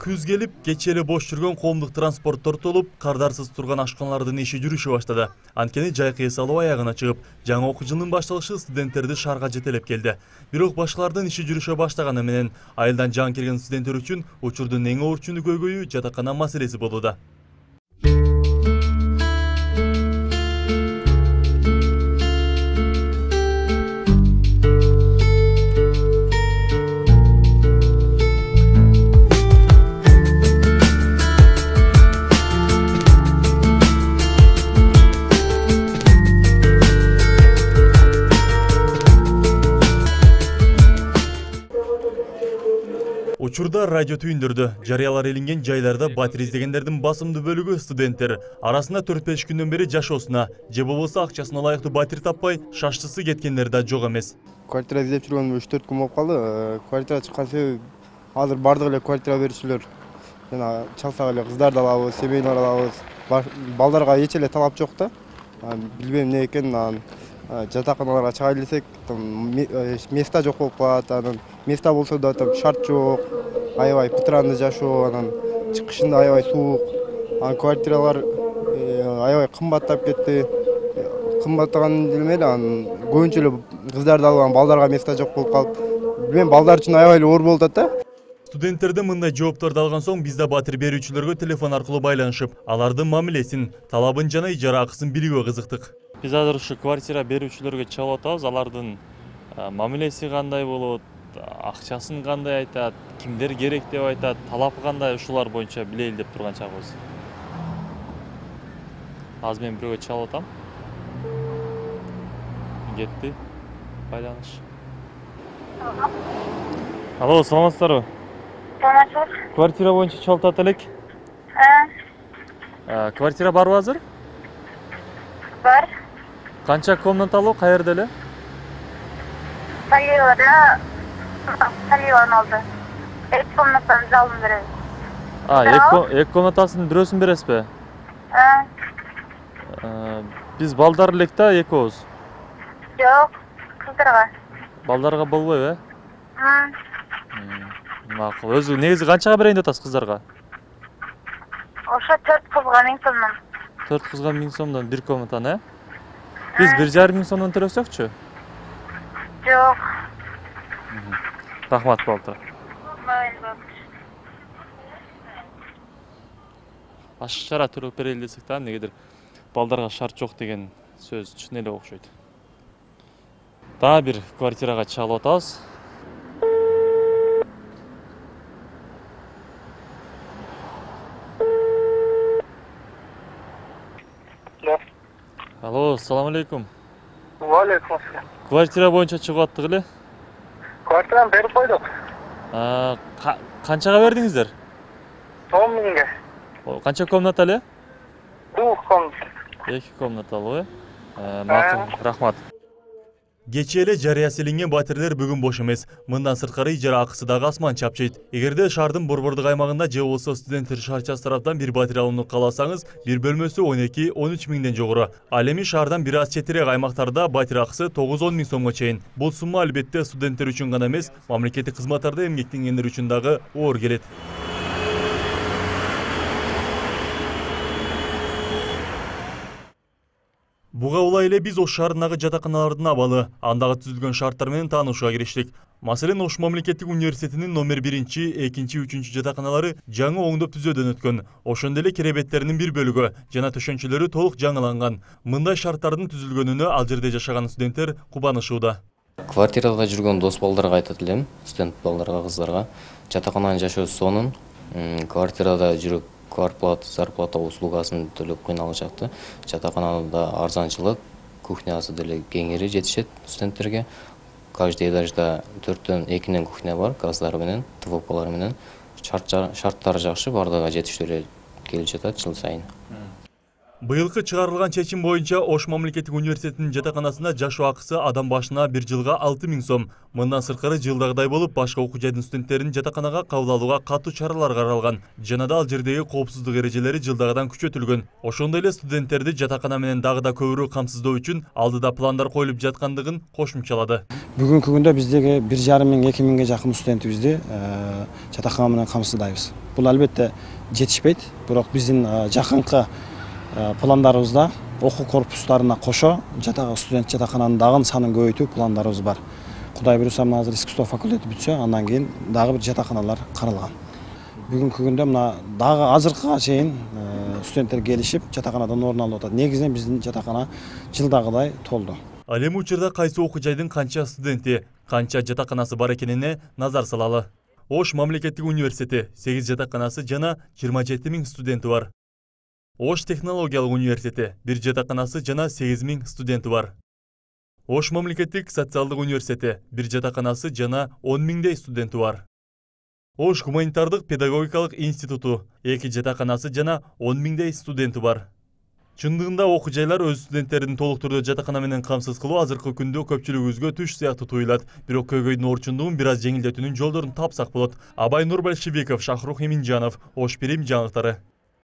күз келип кечээ эле бош жүргөн коомдук транспорт тортолуп кардарсыз турган ашканалардын иши жүрүшө баштады. Анткени эс алуу аягына чыгып жаңы окуу жылынын башталышы студенттерди шаарга жетелеп келди бирок башкалардын иши жүрүшө баштаганы менен айылдан жаңы келген студенттер үчүн учурдун эң оор көйгөйү жатакана маселеси болууда. Учурда радио түйүндөрдө жарыялар илинген жайларда батир издегендердин басымдуу бөлүгү студенттер. Арасында төрт беш күндөн бери жашоосуна же болбосо акчасына ылайыктуу батир таппай шаштысы кеткендер да жок эмес. Квартира издеп жүргөнүмө үч төрт күн болуп калды. Э, квартира чыккан себеби азыр баардык эле квартира берүүчүлөр жана чалсак эле кыздарды алабыз семейныйлар алабыз Ба- балдарга эч эле талап жок да. Анан билбейм эмне экенин анан жатаканаларга чыгайлы десек там ме- э, места жок болуп калат анан места болсо да там шарт жок аябай пытыранды жашоо анан чыгышында аябай суук. Анан квартиралар э, аябай кымбаттап кетти. Э, кымбаттаган эле анан көбүнчө эле кыздарды алып анан балдарга места жок болуп калып билбейм балдар үчүн аябай эле оор болуп атат да. Студенттерден мындай жоопторду алган соң биз да батир берүүчүлөргө телефон аркылуу байланышып алардын мамилесин талабын жана ижара акысын билүүгө кызыктык биз азыр ушу квартира берүүчүлөргө чыгып атабыз алардын мамилеси кандай болот акчасын кандай айтат кимдер керек деп айтат талапы кандай ушулар боюнча билели деп турган чагыбыз. Азыр мен бирөөгө чалып атам кетти байланыш. Алло саламатсыздарбы? Саламатсыз. квартира боюнча чалып атат элек? Э, квартира барбы азыр? Бар. Канча комнаталуу каерде эле Саливада Саливанын алды. Эки комнатаны жалын беребиз. а эки ко- эки комнатасынын бирөөсүн бересизби биз балдар элек да экөөбүз жок. Кыздарга. балдарга болбойбу э макул өзү негизи канчага берейин деп атасыз кыздарга Ошо төрт кызга миң сомдон. төрт кызга миң сомдон бир комнатаны э биз бир жарым миң сомдон төлөсөкчү Жок. рахмат балтыр Майын бар. башка чара төлөп берели десек да эмнегедир балдарга шарт жок деген сөз чын эле окшойт дагы бир квартирага чалып атабыз алло салам алейкум Валейкум ассалам. квартира боюнча чыгып аттык эле? Квартираны берип койдук. Канчага бердиңиздер? Он миңге. Канча комната эле? Эки комнаталуу э? Э, макул рахмат. Кечээ эле жарыясы илинген батирлер бүгүн бош эмес мындан сырткары ижара акысы дагы асман чапчыйт эгерде шаардын борбордук аймагында же болбосо студенттер шаарчасы тараптан бир батир алууну кааласаңыз бир бөлмөсү он эки он үч миңден жогору ал эми шаардан бир аз четирээк аймактарда батир акысы тогуз он миң сомго чейин бул сумма албетте студенттер үчүн гана эмес мамлекеттик кызматтарда эмгектенгендер үчүн дагы оор келет буга улай эле биз ош шаарындагы жатаканалардын абалы. Андагы түзүлгөн шарттар менен таанышууга кириштик маселен ош мамлекеттик университетинин номер биринчи экинчи үчүнчү жатаканалары жаңы оңдоп түзөөдөн өткөн. Ошондой эле керебеттеринин бир бөлүгү жана төшөнчөлөрү толук жаңыланган. Мындай шарттардын түзүлгөнүнө ал жерде жашаган студенттер кубанышууда. Квартирада жүргөн дос балдарга айтат элем студент балдарга кыздарга. Жатакананын жашоосу сонун. Квартирада жүрүп квартплата зарплата услугасын төлөп кыйналышат да жатаканада арзанчылык кухнясы деле кеңири жетишет студенттерге. Каждый этажда төрттөн экинен кухня бар газдары менен твопалар менен Шарт- шарттары жакшы баардыгы жетиштүү эле келип жатат жыл сайын. Быйылкы чыгарылган чечим боюнча ош мамлекеттик университетинин жатаканасында жашоо акысы адам башына бир жылга алты миң сом. Мындан сырткары жылдагыдай болуп башка окуу жайдын студенттерин жатаканага кабыл алууга катуу чаралар каралган. Жана да ал жердеги коопсуздук эрежелери жылдагыдан күчөтүлгөн. Ошондой эле студенттерди жатакана менен дагы да көбүрөөк камсыздоо үчүн алдыда пландар коюлуп жаткандыгын кошумчалады. Бүгүнкү күндө биздеги бир жарым миң эки миңге жакын студентибизди жатакана менен камсыздайбыз. Бул албетте жетишпейт бирок биздин жакынкы пландарыбызда окуу корпустарына кошо студент жатакананын дагы санын көбөйтүү пландарыбыз бар. Кудай буюрса мына азыр искусство факультети бүтсө андан кийин дагы бир жатаканалар каралган бүгүнкү күндө мына дагы азыркыга чейин студенттер келишип жатаканадан орун алып атат негизинен биздин жатакана жылдагыдай толду ал эми учурда кайсы окуу жайдын канча студенти канча жатаканасы бар экенине назар салалы. Ош мамлекеттик университети сегиз жатаканасы жана жыйырма жети миң студенти бар. Ош технологиялык университети бир жатаканасы жана сегиз миң студенти бар. Ош мамлекеттик социалдык университети бир жатаканасы жана он миңдей студенти бар. Ош гуманитардык педагогикалык институту эки жатаканасы жана он миңдей студенти бар. Чындыгында окуу жайлар өз студенттерин толук түрдө жатакана менен камсыз кылуу азыркы күндө көпчүлүгүбүзгө түш сыяктуу туюлат. Бирок көйгөйдүн орчундугун бир аз жеңилдетүүнүн жолдорун тапсак болот. Абай нурбальшевиков шахрух эминжанов ош бирим жаңылыктары